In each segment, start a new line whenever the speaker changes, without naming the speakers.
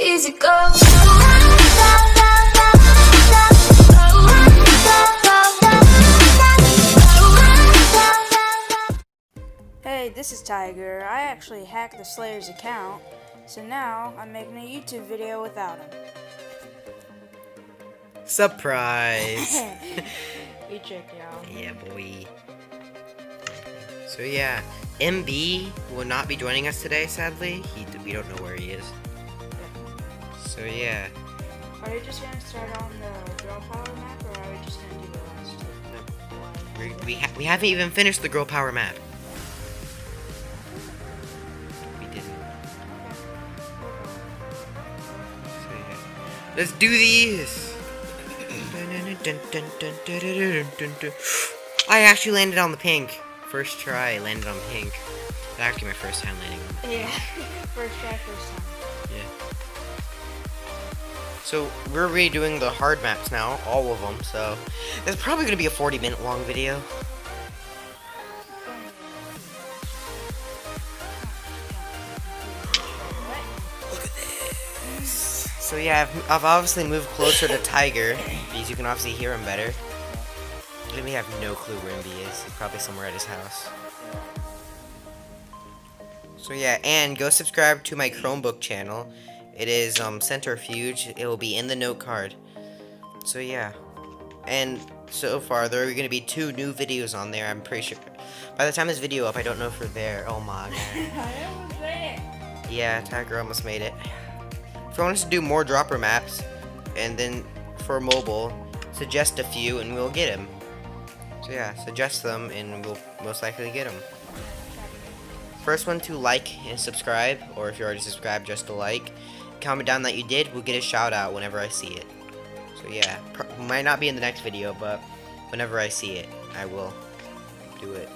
easy go.
Hey, this is Tiger. I actually hacked the Slayer's account, so now I'm making a YouTube video without him.
Surprise!
you trick, y'all.
yeah, boy. So yeah, MB will not be joining us today, sadly. He we don't know where he is. So yeah,
Are you just gonna start on the Girl Power map, or are we just gonna do the last two?
we we, ha- we haven't even finished the girl power map. We didn't. So yeah, let's do these. I actually landed on the pink. First try, landed on pink. It's actually my first time landing on the pink.
Yeah. first try, first time.
So we're redoing the hard maps now, all of them. So it's probably gonna be a 40 minute long video. Look at this. So yeah, I've, I've obviously moved closer to Tiger because you can obviously hear him better. But we have no clue where MB is. He's probably somewhere at his house. So yeah, and go subscribe to my Chromebook channel. It is um Centerfuge. It will be in the note card. So yeah. And so far there are gonna be two new videos on there, I'm pretty sure. By the time this video up, I don't know if we're there. Oh my god.
I almost made it.
Yeah, Tiger almost made it. If you want us to do more dropper maps, and then for mobile, suggest a few and we'll get them. So yeah, suggest them and we'll most likely get them. First one to like and subscribe, or if you already subscribed, just to like. Comment down that you did, we'll get a shout out whenever I see it. So yeah, might not be in the next video, but whenever I see it, I will do it.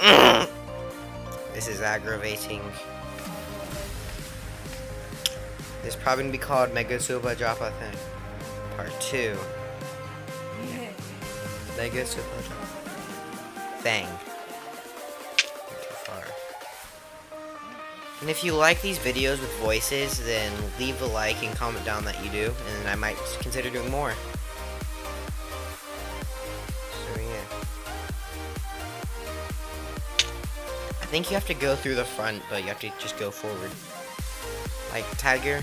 this is aggravating. This is probably gonna be called Mega Super Drop, I think. Part 2. Mega Super Drop. Bang. Went too far. And if you like these videos with voices, then leave a like and comment down that you do, and I might consider doing more. So yeah. I think you have to go through the front, but you have to just go forward. Like Tiger.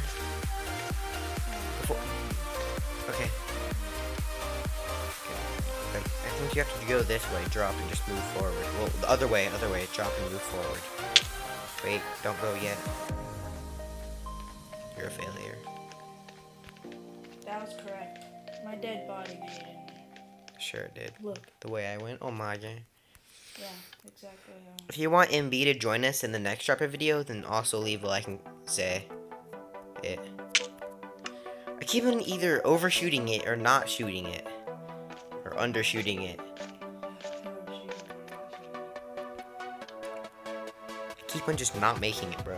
You have to go this way, drop and just move forward. Well, the other way, other way, drop and move forward. Wait, don't go yet. You're a failure.
That was correct. My dead body made it.
Sure it did.
Look.
The way I went. Oh my god.
Yeah, exactly.
If you want MB to join us in the next dropper video, then also leave a like and say it. I keep on either overshooting it or not shooting it. Or undershooting it. I keep on just not making it, bro.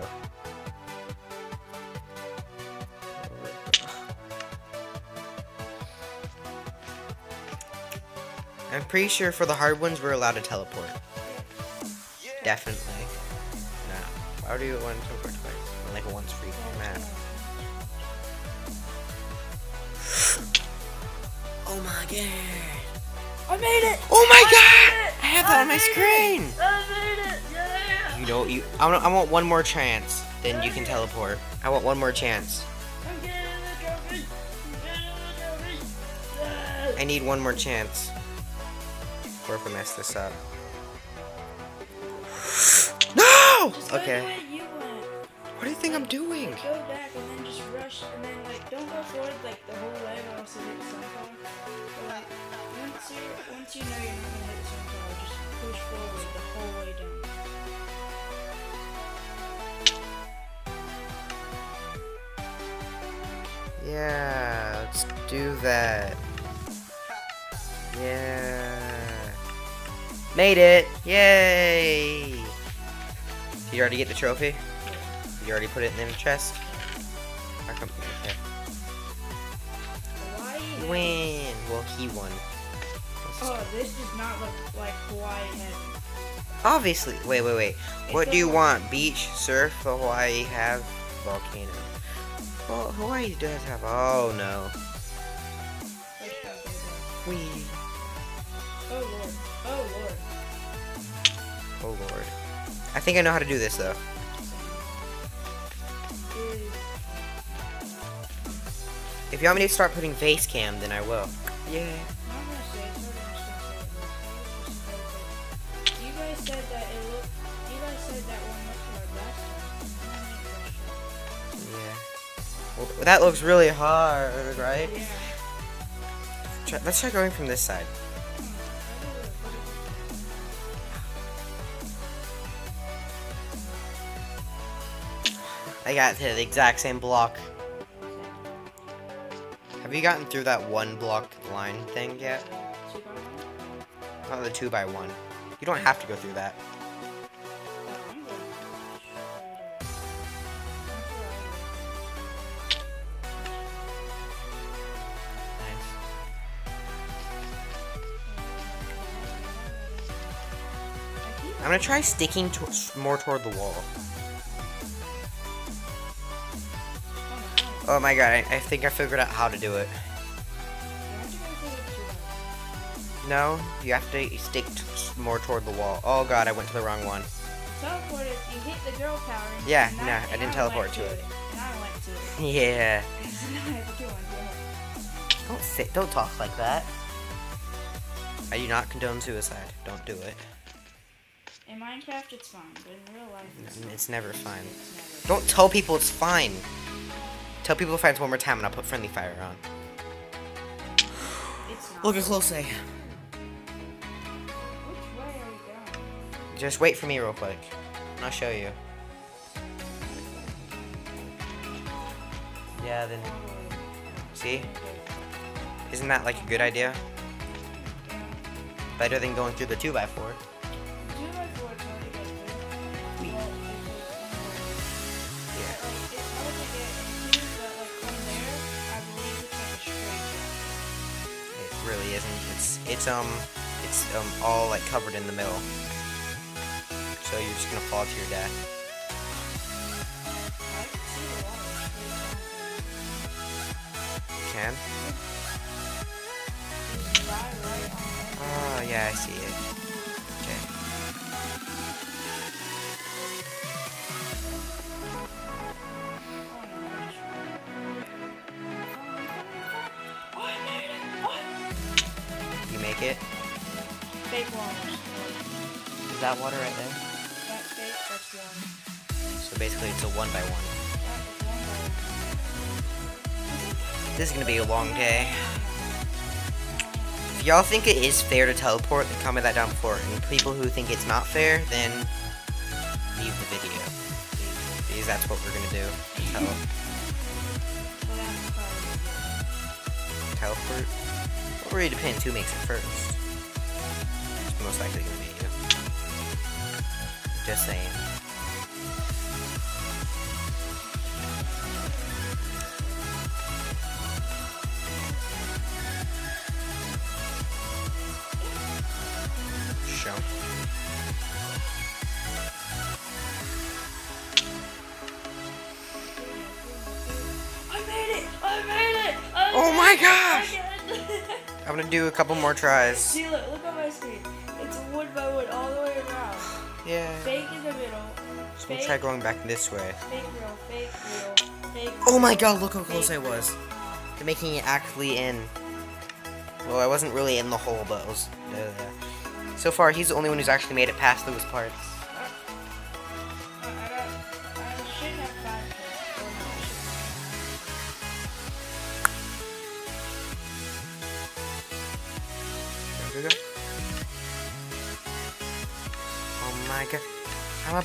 I'm pretty sure for the hard ones we're allowed to teleport. Definitely. No. Why do you want to teleport twice? Like once free map. Oh my god.
I made it!
Oh my
I
god! I have that on my
made it!
screen!
I made it! Yeah!
You know, you. I want. I want one more chance. Then you can teleport. I want one more chance.
I'm getting the trophy! I'm getting the trophy! Yes!
I need one more chance. Or if I mess this up. No! Okay.
Way you went.
What do you think I'm doing?
Go back and then just rush and then like don't go forward like the whole way or else you hit the sunflower. But like once you once you know you're not gonna hit just push forward the whole way down.
Yeah, let's do that. Yeah. Made it! Yay! Did you already get the trophy? You already put it in the chest? How come? Okay.
Why?
win. Well, he won.
Oh, this does not look like Hawaii heaven.
Obviously. Wait, wait, wait. What do you want? Beach, surf, Hawaii have volcano. Well, Hawaii does have. Oh no.
Let's go, let's go.
We.
Oh lord. Oh lord.
Oh lord. I think I know how to do this though. If you want me to start putting face cam, then I will. Yeah.
I'm not gonna say it, so I'm just gonna say it. You guys said that it looked. You guys said that one looked hard last time. I'm gonna make
Yeah. Well, that looks really hard, right?
Yeah.
Try, let's try going from this side. I got to the exact same block. Have you gotten through that one block line thing yet? Not the two by one. You don't have to go through that.
I'm
gonna try sticking to more toward the wall. Oh my god, I, I think I figured out how to do it. No, you have to stick t- more toward the wall. Oh god, I went to the wrong one.
Teleported, you hit the girl power.
Yeah,
no,
nah, I didn't teleport
went
to it.
I went to it.
Yeah.
So now I have to kill one, yeah.
Don't sit. Don't talk like that. I do not condone suicide. Don't do it.
In Minecraft, it's fine, but in real life, it's,
It's never fine.
it's never.
Don't tell people it's fine. Tell people it's one more time and I'll put friendly fire on. Look at close say.
Which way are we going?
Just wait for me real quick. And I'll show you. Yeah, then see? Isn't that like a good idea? Better than going through the 2x4. Really isn't. It's it's um it's um all like covered in the middle. So you're just gonna fall to your death.
Can.
Oh yeah, I see it. That water right there?
Fake, that's water.
So basically, it's a one by one. This is gonna be a long day. If y'all think it is fair to teleport, then comment that down below. And people who think it's not fair, then leave the video. Because that's what we're gonna do. Tele- teleport. Well, it really depends who makes it first. It's most likely. Just saying. Show.
I made it! I made it! I
Oh
made
my
it!
gosh!
I did it!
I'm gonna do a couple more tries.
See, look, look
So we'll try going back this way.
fake real, fake real, fake
Oh my god, look how close I was. To making it actually in. Well, I wasn't really in the hole, but it was. Uh, so far, he's the only one who's actually made it past those parts.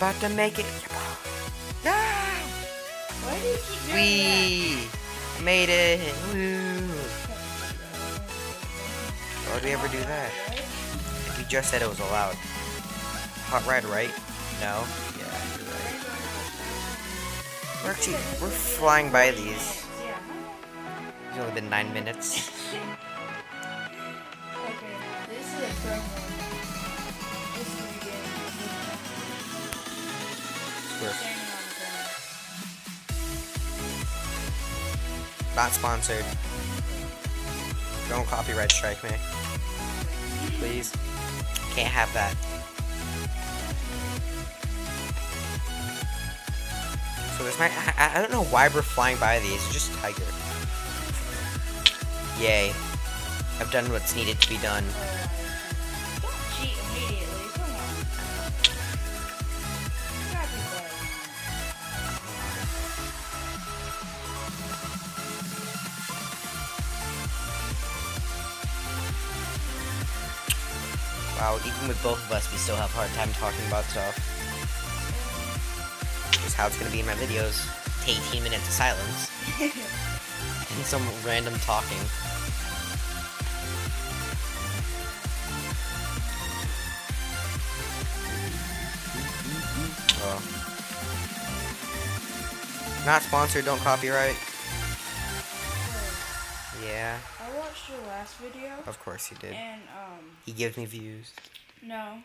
About to make it. Ah!
Why do you keep doing
Wee! I made it. Woo! Why would we ever do that?
Right?
If you just said it was allowed. Hot ride right? No? Yeah, you're right. We're actually, we're flying by these. It's only been nine minutes. not sponsored. Don't copyright strike me. Please. Can't have that. So this might. I, I don't know why we're flying by these. It's just tiger. Yay. I've done what's needed to be done. Wow, even with both of us, we still have a hard time talking about stuff. Just how it's gonna be in my videos. 18 minutes of silence. and some random talking. Oh. Not sponsored, don't copyright.
Watched your last video,
of course he did.
and um,
He gives me views.
no,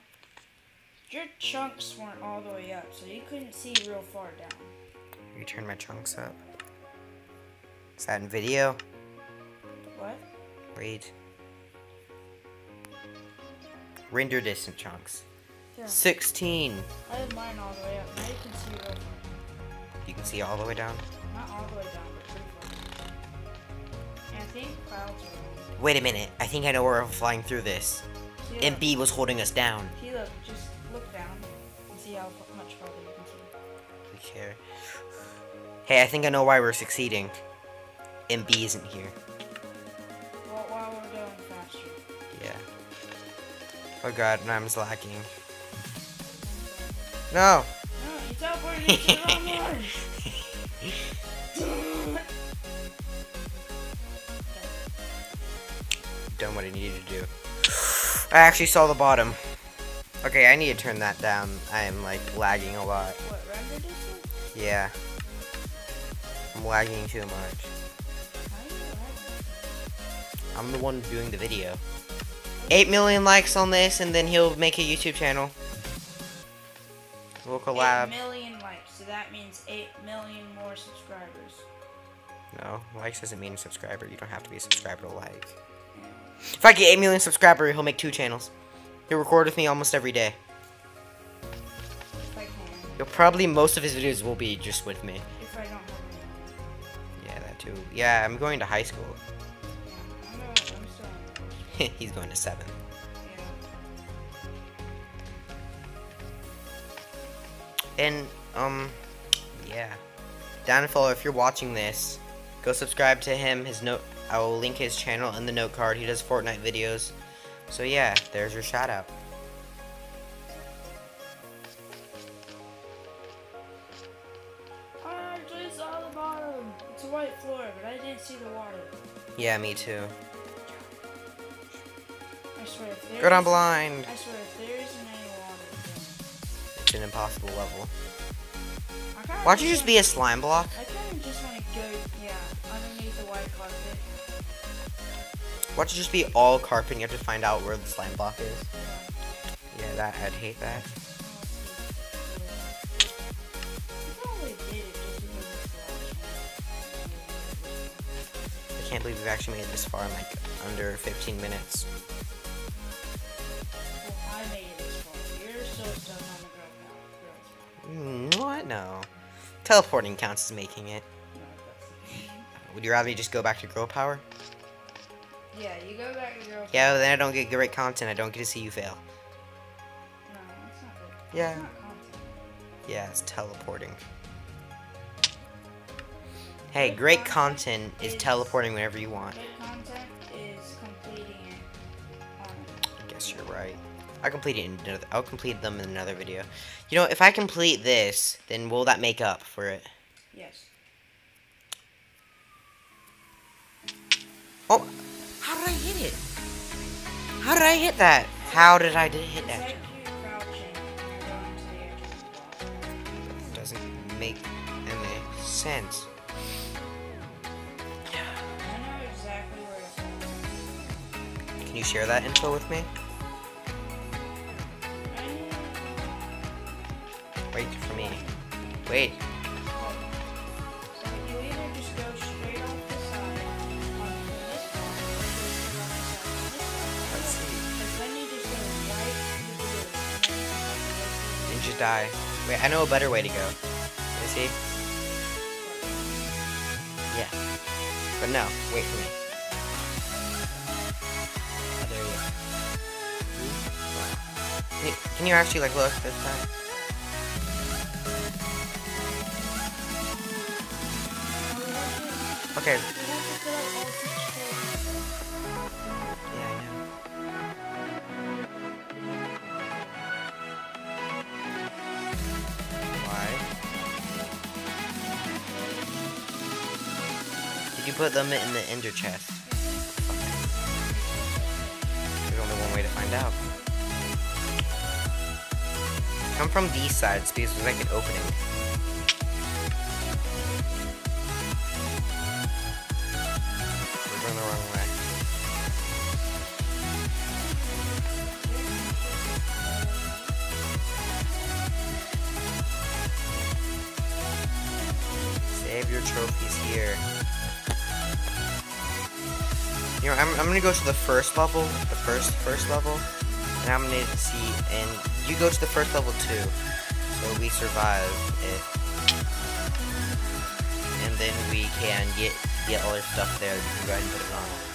your chunks weren't all the way up, so you couldn't see real far down.
You turn my chunks up. Is that in video?
What?
Wait. Render distant chunks.
Yeah.
16.
I have mine all the way up. Now you can see real far.
You can see all the way down.
Not all the way down, but pretty far. And I think clouds are.
Wait a minute. I think I know where we're flying through this.
Look.
MB was holding us down.
Look. Just look down and see how much farther you can see.
We care. Hey, I think I know why we're succeeding. MB isn't here.
Well, while we're going faster.
Yeah. Oh god, I'm lagging. No!
No, you teleported into the wrong one.
Done what I needed to do. I actually saw the bottom. Okay, I need to turn that down. I am like lagging a lot.
What?
Yeah. I'm lagging too much.
How do you lag?
I'm the one doing the video. 8 million likes on this, and then he'll make a YouTube channel. We'll collab.
8 million likes, so that means 8 million more subscribers.
No, likes doesn't mean subscriber. You don't have to be a subscriber to like. If I get 8 million subscribers, he'll make two channels. He'll record with me almost every day.
If I can.
He'll probably, most of his videos will be just with me.
If I don't.
Yeah, that too. Yeah, I'm going to high school.
Yeah, I'm, gonna, I'm still in first.
He's going to 7.
Yeah.
And, um, yeah. Downfall, if you're watching this, go subscribe to him. His note, I will link his channel in the note card. He does Fortnite videos. So yeah, there's your shout out.
I actually saw the bottom. It's a white floor, but I didn't see the water.
Yeah, me too.
I swear, if there's...
Good on blind.
I swear, if there isn't any water, then...
It's an impossible level. Why don't you just be a slime block? Why don't just be all carpet and you have to find out where the slime block is?
Yeah.
That I'd hate that.
You probably did it just because it's the last
I can't believe we've actually made it this far in like under 15 minutes.
Well, I made it this far. You're still stuck on the ground now.
Mm, what? No. Teleporting counts as making it. Would you rather just go back to girl power?
Yeah, you go back to girl.
Yeah, but then I don't get great content. I don't get to see you fail.
No, that's not good.
Yeah.
It's not content.
Yeah, it's teleporting. Hey, great content is teleporting whenever you want.
Good content is completing it um,
I guess you're right. I'll complete it in another. I'll complete them in another video. You know, if I complete this, then will that make up for it?
Yes.
Oh, I hit it? How did I hit that? How did I hit that? Doesn't make any sense. Can you share that info with me? Wait for me. Wait.
Just
die. Wait, I know a better way to go. You see? Yeah. But no, wait for me. Oh, there you go. Hmm? Wow. Can you, actually like look this time? Okay. Put them in the ender chest? There's only one way to find out. Come from these sides because there's like an opening. You know, I'm, I'm gonna go to the first level, the first first level, and I'm gonna see, and you go to the first level too, so we survive it, and then we can get get all our stuff there. We can go ahead and put it on.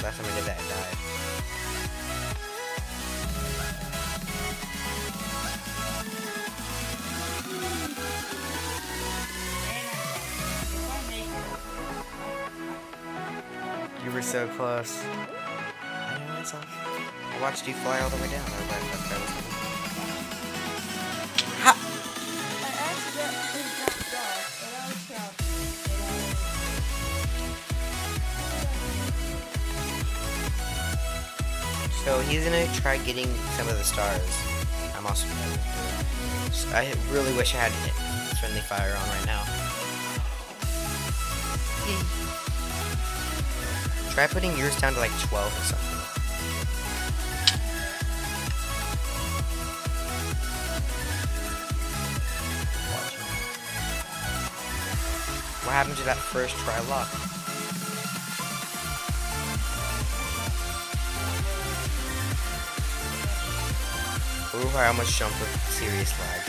Last time I did that, I died. You were so close. I watched you fly all the way down. He's gonna try getting some of the stars. I'm also gonna do it. I really wish I had friendly fire on right now. Try putting yours down to like 12 or something. What happened to that first try lock? Ooh, I almost jumped with serious lag.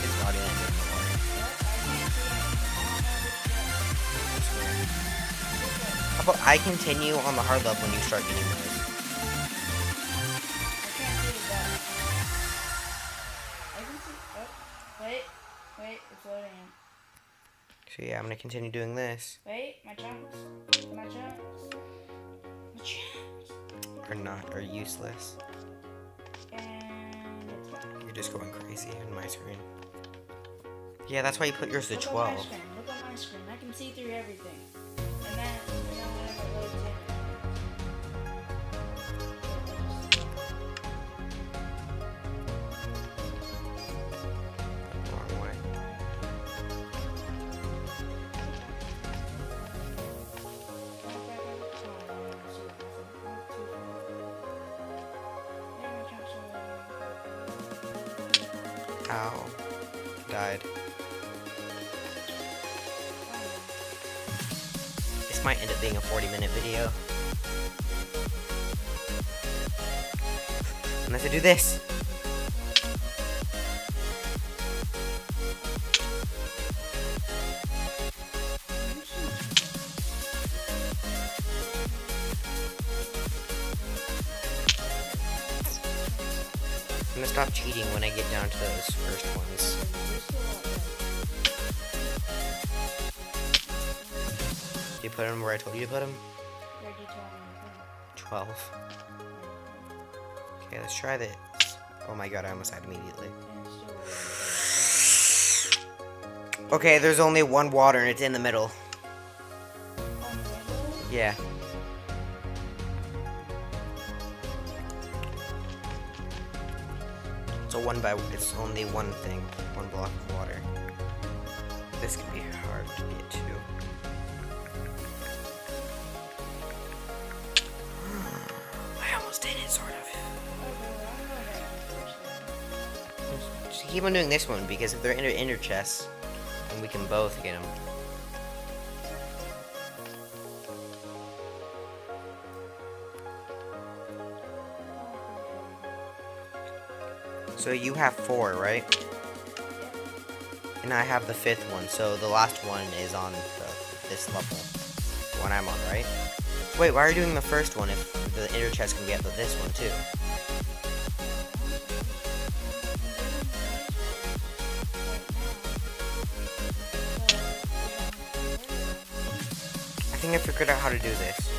His body the. How about I continue on the hard level when you start getting those? I'm gonna continue doing this.
Wait, my chunks, my chunks, my chunks,
Or not, are useless.
and it's back.
You're just going crazy on my screen. Yeah, that's why you put yours to
Look on
12.
my screen. Look on my screen. I can see through everything. And then,
Ow. Died. This might end up being a 40 minute video. Unless I do this. Cheating when I get down to those first ones. You put them where I told you to put them?
Where'd you tell me?
12. Okay, let's try this. Oh my god, I almost died immediately. Okay, there's only one water and it's in the middle.
Oh, window?
Yeah. By it's only one thing, one block of water. This could be hard to get to. I almost did it, sort of.
Okay, well, I'm going back to the first one.
Just keep on doing this one because if they're in ender chests, then we can both get them. So you have four, right? And I have the fifth one, so the last one is on the, this level. The one I'm on, right? Wait, why are you doing the first one if the ender chest can get the, this one too? I think I figured out how to do this.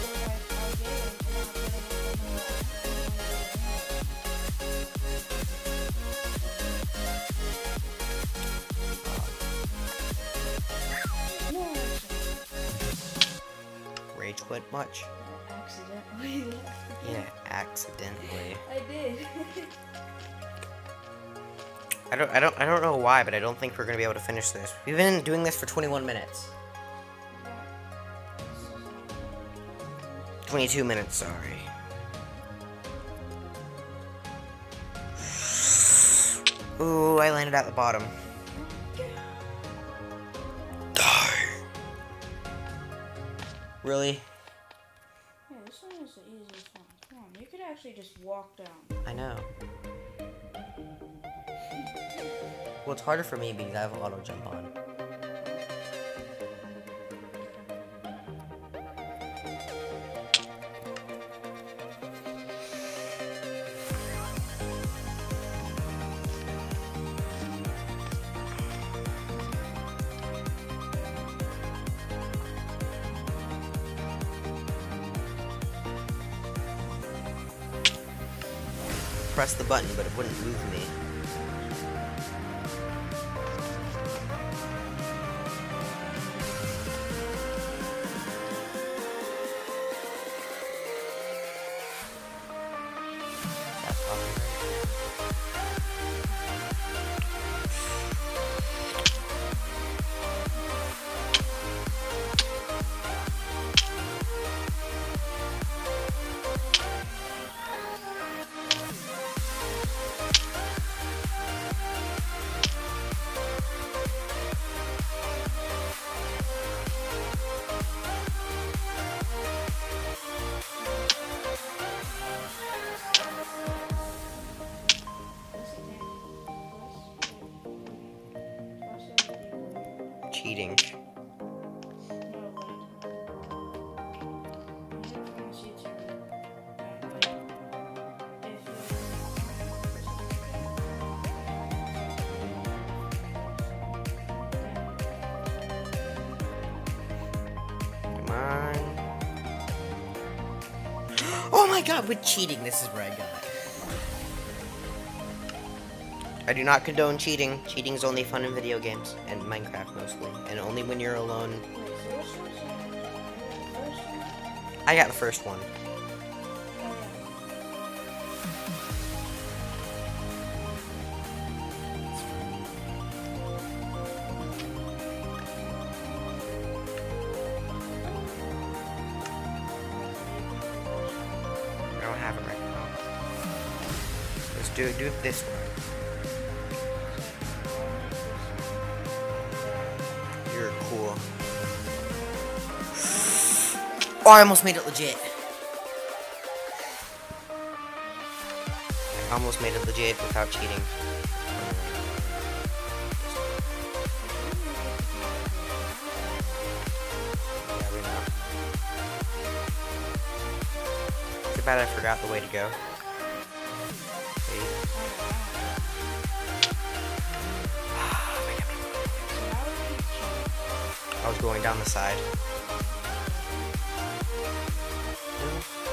Rage quit much?
Accidentally.
Yeah, accidentally.
I did.
I don't, I don't, I don't know why, but I don't think we're gonna be able to finish this. We've been doing this for 21 minutes. 22 minutes, sorry. Ooh, I landed at the bottom. Really?
Yeah, this one is the easiest one. Come on, you could actually just walk down.
I know. Well, it's harder for me because I have auto jump on. Press the button, but it wouldn't move me. My god, with cheating, this is where I got it. I do not condone cheating. Cheating is only fun in video games, and Minecraft mostly, and only when you're alone.
Wait, so which one's the first one?
I got the first one. Do it. Do it this way. You're cool. Oh, I almost made it legit. I almost made it legit without cheating. Yeah, we know. Too bad I forgot the way to go. I was going down the side. No,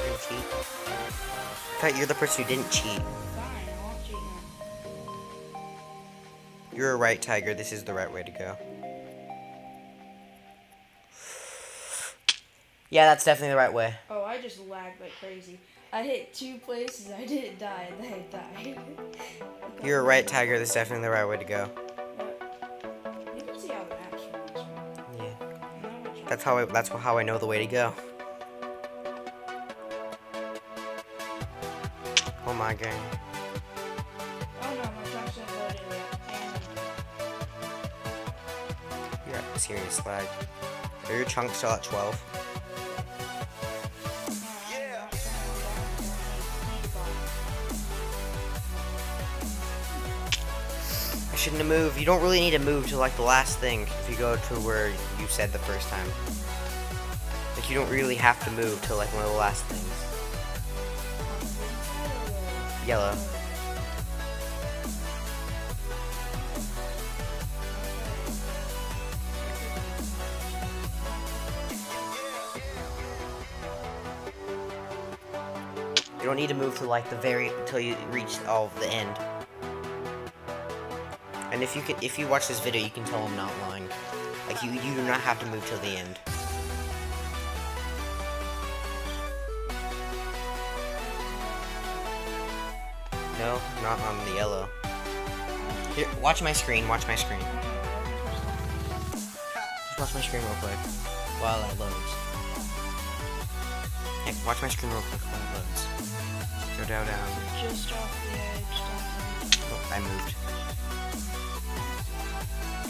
You cheat. I thought you're the person who didn't cheat.
Fine, I won't cheat now.
You're a right, Tiger. This is the right way to go. Yeah, that's definitely the right way.
Oh, I just lagged like crazy. I hit two places, I didn't die, and then I died.
You're a right, Tiger. This is definitely the right way to go. That's how I, that's how I know the way to go. Oh my god. You're at serious lag. Are your chunks still at 12? Shouldn't have moved. You don't really need to move to like the last thing if you go to where you said the first time. Like you don't really have to move to like one of the last things. Yellow. You don't need to move to like the very until you reach all of the end. And if you can, if you watch this video, you can tell I'm not lying. Like you, you do not have to move till the end. No, not on the yellow. Here, watch my screen. Watch my screen. Just watch my screen real quick while it loads. Hey, watch my screen real quick while it loads. Go down, down.
Just off the edge, don't
Oh, I moved.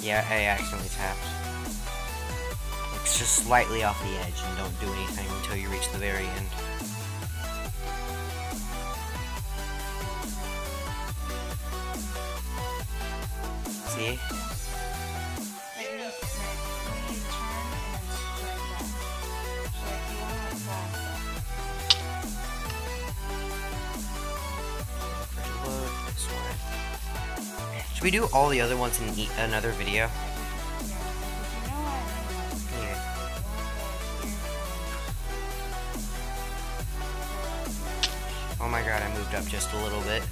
Yeah, I accidentally tapped. It's just slightly off the edge and don't do anything until you reach the very end. See? Should we do all the other ones in another video? Yeah. Oh my god, I moved up just a little bit.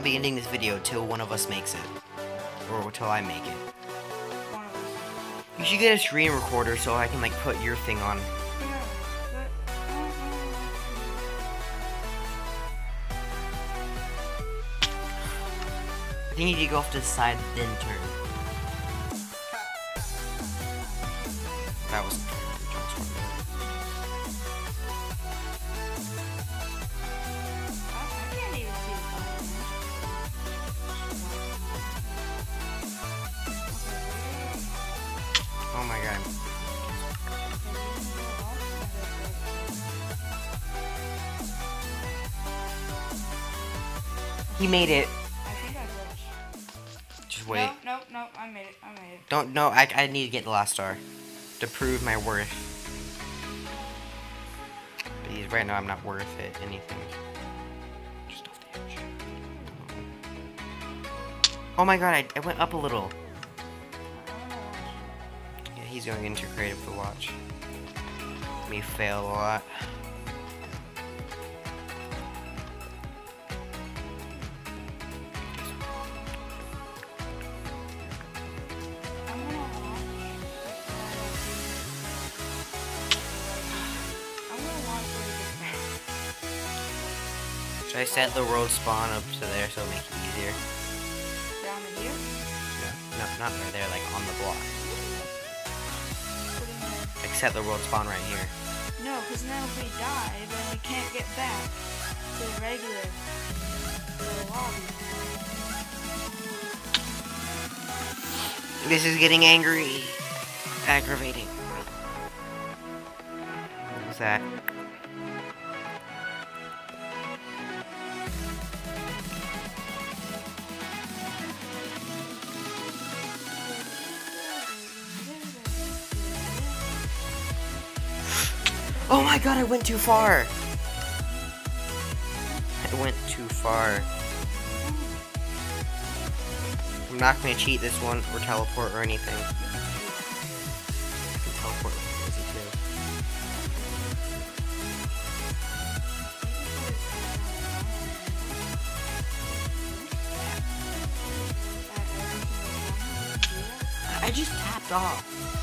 Not be ending this video till one of us makes it. Or till I make it. You should get a screen recorder so I can like put your thing on. I think you need to go off to the side, then turn. That was made it.
I think I glitched.
Just wait.
Nope, nope, nope. I made it. I made it.
Don't no. I I need to get the last star to prove my worth. Because right now I'm not worth it anything. Just off the edge. Oh my god! I, I went up a little. Yeah, he's going into creative to watch. Me fail a lot. I set the world spawn up to there so it'll make it easier?
Down in here.
No, no, not right there, like on the block.
Put in there.
I reset the world spawn right here.
No, because now if we die, then we can't get back to the regular the lobby.
This is getting angry. Aggravating. What was that? God, I went too far. I went too far. I'm not gonna cheat this one or teleport or anything. Teleport easy too. I just tapped off.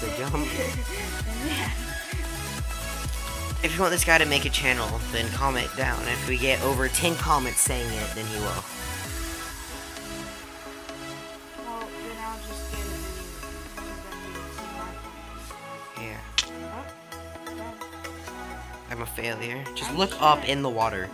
The jump. If you want this guy to make a channel, then comment down. If we get over 10 comments saying it, then he will.
Well, then I'll just get a video. and then you can see my comments.
Yeah. I'm a failure. Just look up in the water.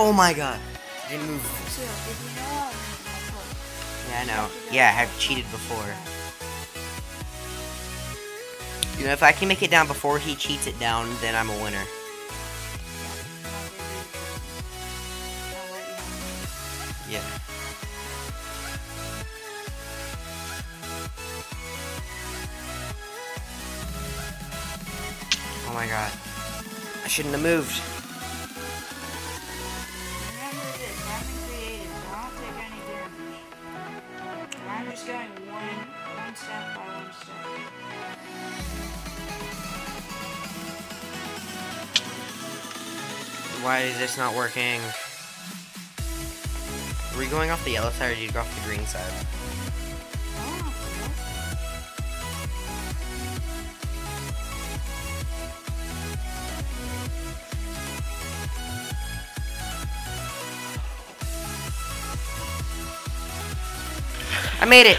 Oh my god. I didn't move.
So, if you know how to make my code,
Yeah, I know. Yeah, I have cheated before. You know, if I can make it down before he cheats it down, then I'm a winner. Yeah. Oh my god. I shouldn't have moved. Why is this not working? Were you going off the yellow side or did you go off the green side? I made it!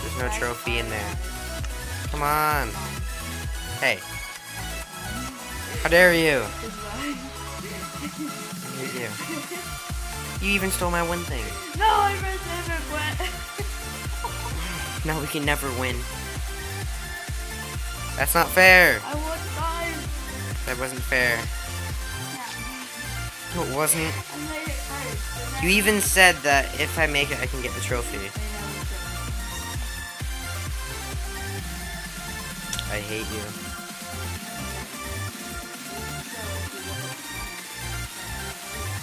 There's no trophy in there. Come on. Hey, how dare you? I hate you. You even stole my win thing.
No, I never quit.
Now we can never win. That's not fair.
I won five.
That wasn't fair. No, it wasn't.
I made it first.
You even said that if I make it, I can get the trophy.
I
hate you.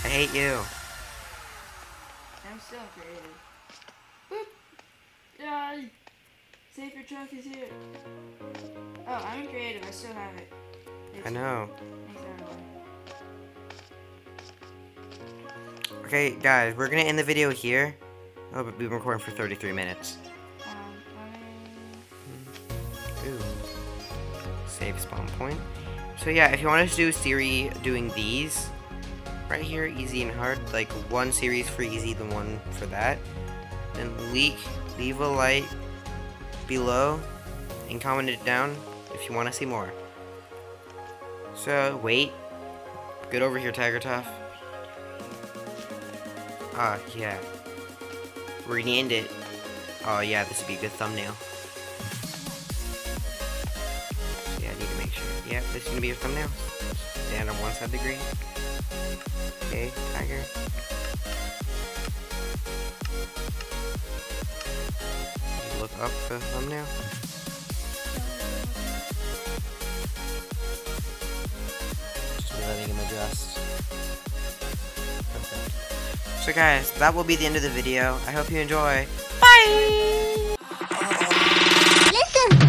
I hate you.
I'm still creative. Boop. Yeah. Save your trophies here. Oh, I'm creative. I still have it.
I know. Okay, guys, we're gonna end the video here. Oh, but we've been recording for 33 minutes.
Um,
Ooh. Save spawn point. So yeah, if you want us to do a series doing these, right here, easy and hard, like one series for easy, the one for that, then leak, leave a like below, and comment it down if you want to see more. So wait, get over here, Tiger Tough. Ah, yeah. End it. Oh yeah, this would be a good thumbnail. Yeah, I need to make sure. Yeah, this is gonna be your thumbnail. Stand on one side of the green. Okay, tiger. Look up the thumbnail. Just letting him adjust. Perfect. So guys, that will be the end of the video. I hope you enjoy. Bye! Listen!